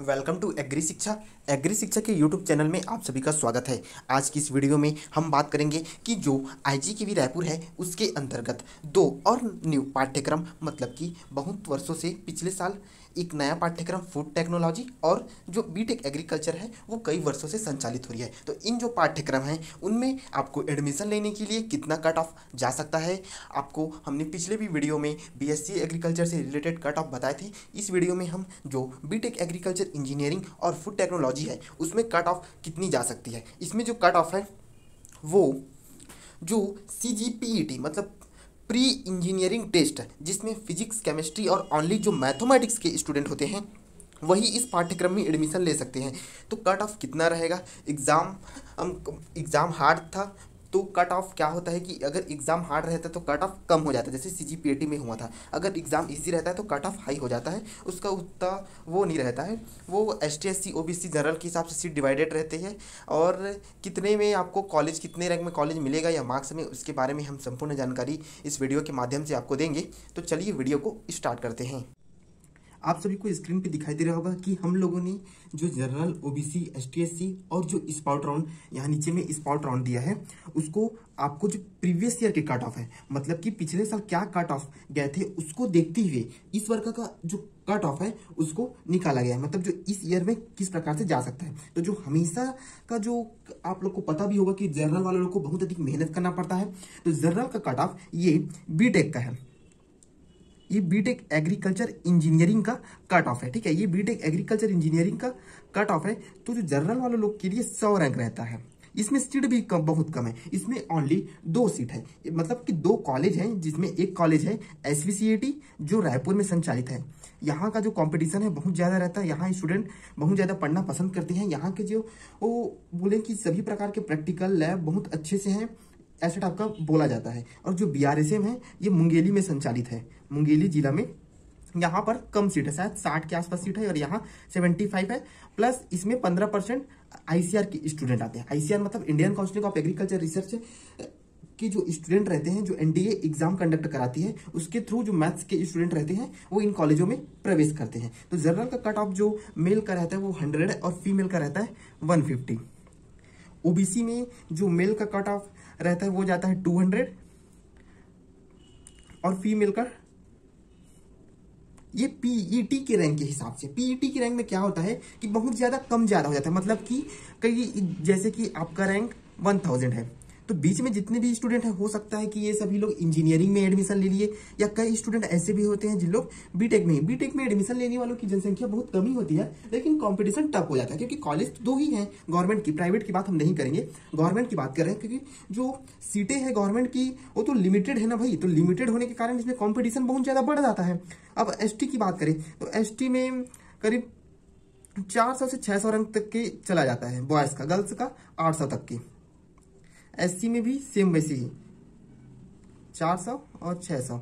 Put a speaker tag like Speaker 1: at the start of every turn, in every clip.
Speaker 1: Welcome to agri Shiksha. Agri Shiksha के YouTube channel में आप सभी का स्वागत है। आज की इस वीडियो में हम बात करेंगे कि जो आई की भी रायपुर है, उसके अंतर्गत दो और न्यू पाठ्यक्रम मतलब कि बहुत वर्षों से पिछले साल एक नया पाठ्यक्रम फ़ूड टेक्नोलॉजी और जो बीटेक एग्रीकल्चर है, वो कई वर्षों से संचालित हो रही है। तो इन जो पाठ्यक्रम हैं, उनमें आपको एडमिशन लेने के लिए कितना कट ऑफ़ जा सकता है? आपको हमने पिछले भी वीडियो में बीएससी एग्रीकल्चर से रिलेटेड कट ऑफ़ बताए थे। इस वीडियो में हम जो बीटेक एग्रीकल्चर इंजीनियरिंग और फ़ूड टेक्नोलॉजी है। उसमें कट ऑफ़ कितनी जा सकती है? इसमें जो कट ऑफ़ है, वो जो C G P E T मतलब प्री इंजीनियरिंग टेस्ट जिसमें फिजिक्स केमिस्ट्री और ओनली जो मैथमेटिक्स के स्टूडेंट होते हैं, वही इस पाठ्यक्रम में एडमिशन ले सकते हैं। तो कट ऑफ़ कितना रहेगा? एग्ज़ाम एग्ज़ाम हार्ड था तो कट ऑफ़ क्या होता है कि अगर एग्ज़ाम हार्ड रहता है तो कट ऑफ़ कम हो जाता है, जैसे सी जी पी ए टी में हुआ था। अगर एग्ज़ाम ईजी रहता है तो कट ऑफ़ हाई हो जाता है, उसका उतना वो नहीं रहता है। वो S T S C O B C general के हिसाब से सीट डिवाइडेड रहते हैं और कितने में आपको कॉलेज कितने रैंक में कॉलेज मिलेगा या मार्क्स में, उसके बारे में हम संपूर्ण जानकारी इस वीडियो के माध्यम से आपको देंगे। तो चलिए वीडियो को स्टार्ट करते हैं। आप सभी को स्क्रीन पे दिखाई दे रहा होगा कि हम लोगों ने जो जनरल ओबीसी, एसटीएससी और जो स्पाउट राउंड, यहाँ नीचे में स्पाउट राउंड दिया है, उसको आपको जो प्रीवियस ईयर के कट ऑफ़ है मतलब कि पिछले साल क्या कट ऑफ़ गए थे, उसको देखते हुए इस वर्ग का जो कट ऑफ़ है, उसको निकाला गया है। मतलब जो इस ईयर में किस प्रकार से जा सकता है। तो जो हमेशा का जो आप लोग को पता भी होगा कि जनरल वाले लोग को बहुत अधिक मेहनत करना पड़ता है। तो जनरल का कट ऑफ़ ये बीटेक का है। ये बीटेक एग्रीकल्चर इंजीनियरिंग का कट ऑफ़ है, ठीक है? ये बीटेक एग्रीकल्चर इंजीनियरिंग का कट ऑफ़ है तो जो जनरल वाले लोग के लिए सौ रैंक रहता है। इसमें सीट भी कम, बहुत कम है। इसमें ओनली दो सीट है। मतलब कि दो कॉलेज हैं, जिसमें एक कॉलेज है एस जो रायपुर में संचालित है। यहाँ का जो कंपटीशन है, बहुत ज़्यादा रहता है। यहाँ स्टूडेंट बहुत ज़्यादा पढ़ना पसंद करते हैं। यहाँ के जो, वो बोले कि सभी प्रकार के प्रैक्टिकल लैब बहुत अच्छे से हैं। ऐसे टाइप का बोला जाता है। और जो बी आर एस एम है, ये मुंगेली में संचालित है। मुंगेली जिला में यहाँ पर कम सीट है, शायद साठ के आसपास सीट है और यहाँ सेवेंटी फाइव है। प्लस इसमें पंद्रह परसेंट आईसीआर के स्टूडेंट आते हैं। आईसीआर मतलब Indian Council of Agriculture Research के जो स्टूडेंट रहते हैं, जो एनडीए एग्ज़ाम कंडक्ट कराती है, उसके थ्रू जो मैथ्स के स्टूडेंट रहते हैं, वो इन कॉलेजों में प्रवेश करते हैं। तो जनरल का कट ऑफ़ जो मेल का रहता है, वो हंड्रेड और फीमेल का रहता है वन फिफ्टी ओबीसी में जो मेल का कट ऑफ़ रहता है, वो जाता है टू हंड्रेड और फीमेल का, ये पीईटी के रैंक के हिसाब से। पीईटी के रैंक में क्या होता है कि बहुत ज़्यादा कम ज़्यादा हो जाता है। मतलब कि कई, जैसे कि आपका रैंक वन थाउज़ेंड है। तो बीच में जितने भी स्टूडेंट हैं, हो सकता है कि ये सभी लोग इंजीनियरिंग में एडमिशन ले लिए, या कई स्टूडेंट ऐसे भी होते हैं जिन लोग बीटेक में बीटेक में एडमिशन लेने वालों की जनसंख्या बहुत कमी होती है, लेकिन कॉम्पिटिशन टफ हो जाता है, क्योंकि कॉलेज तो दो ही है। गवर्नमेंट की प्राइवेट की बात हम नहीं करेंगे। गवर्नमेंट की बात कर रहे हैं, क्योंकि जो सीटें हैं गवर्नमेंट की, वो तो लिमिटेड है ना भाई। तो लिमिटेड होने के कारण इसमें कॉम्पिटिशन बहुत ज़्यादा बढ़ जाता है। अब एसटी की बात करें तो एसटी में करीब चार सौ से छह सौ रंग तक के चला जाता है बॉयज़ का गर्ल्स का, आठ सौ तक की। एससी में भी सेम वैसे ही। चार सौ और छह सौ।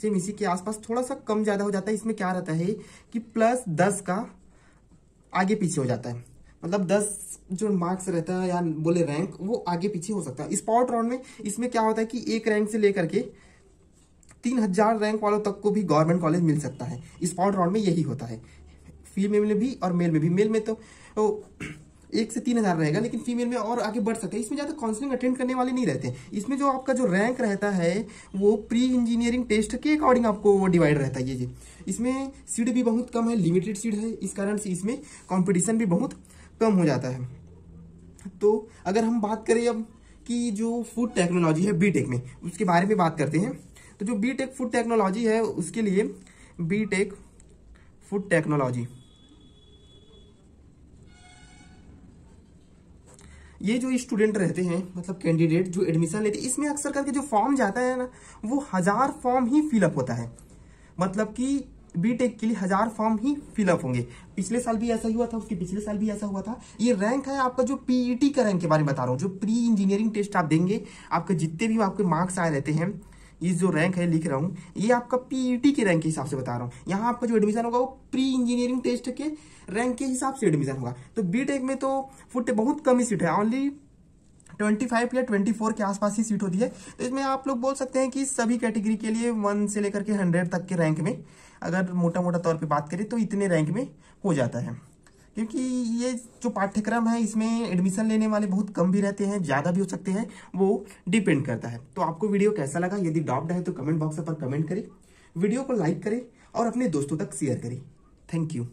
Speaker 1: सेम इसी के आसपास थोड़ा सा कम ज़्यादा हो जाता है। इसमें क्या रहता है कि प्लस दस का आगे पीछे हो जाता है। मतलब दस जो मार्क्स रहता है या बोले रैंक वो आगे पीछे हो सकता है। स्पॉट राउंड में इसमें क्या होता है कि एक रैंक से लेकर के तीन हज़ार रैंक वालों तक को भी गवर्नमेंट कॉलेज मिल सकता है। स्पॉट राउंड में यही होता है। फीमेल में भी और मेल में भी। मेल में तो, तो एक से तीन हज़ार रहेगा, लेकिन फीमेल में और आगे बढ़ सकते हैं। इसमें ज़्यादा काउंसलिंग अटेंड करने वाले नहीं रहते। इसमें जो आपका जो रैंक रहता है, वो प्री इंजीनियरिंग टेस्ट के अकॉर्डिंग आपको डिवाइड रहता है, ये जी। इसमें सीट भी बहुत कम है लिमिटेड सीट है, इस कारण से इसमें कॉम्पिटिशन भी बहुत कम हो जाता है। तो अगर हम बात करें अब कि जो फ़ूड टेक्नोलॉजी है बीटेक में, उसके बारे में बात करते हैं। तो जो बीटेक फ़ूड टेक्नोलॉजी है, उसके लिए बीटेक फ़ूड टेक्नोलॉजी ये जो स्टूडेंट रहते हैं मतलब कैंडिडेट जो एडमिशन लेते हैं, इसमें अक्सर करके जो फॉर्म जाता है ना, वो हज़ार फॉर्म ही फिलअप होता है। मतलब कि बीटेक के लिए हज़ार फॉर्म ही फिलअप होंगे। पिछले साल भी ऐसा हुआ था, उसके पिछले साल भी ऐसा हुआ था। ये रैंक है आपका जो पीईटी का रैंक के बारे में बता रहा हूँ, जो प्री इंजीनियरिंग टेस्ट आप देंगे, आपके जितने भी आपके मार्क्स आए रहते हैं ये जो रैंक है, लिख रहा हूँ, ये आपका पीईटी के रैंक के हिसाब से बता रहा हूँ। यहाँ आपका जो एडमिशन होगा, वो प्री इंजीनियरिंग टेस्ट के रैंक के हिसाब से एडमिशन होगा। तो बीटेक में तो फुट बहुत कम ही सीट है ओनली ट्वेंटी फाइव या ट्वेंटी फोर के आसपास ही सीट होती है। तो इसमें आप लोग बोल सकते हैं कि सभी कैटेगरी के लिए वन से लेकर के हंड्रेड तक के रैंक में, अगर मोटा मोटा तौर पे बात करें तो इतने रैंक में हो जाता है। क्योंकि ये जो पाठ्यक्रम है, इसमें एडमिशन लेने वाले बहुत कम भी रहते हैं, ज़्यादा भी हो सकते हैं, वो डिपेंड करता है। तो आपको वीडियो कैसा लगा? यदि डाउट है तो कमेंट बॉक्स पर कमेंट करें वीडियो को लाइक करें और अपने दोस्तों तक शेयर करें। Thank you